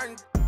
turn what.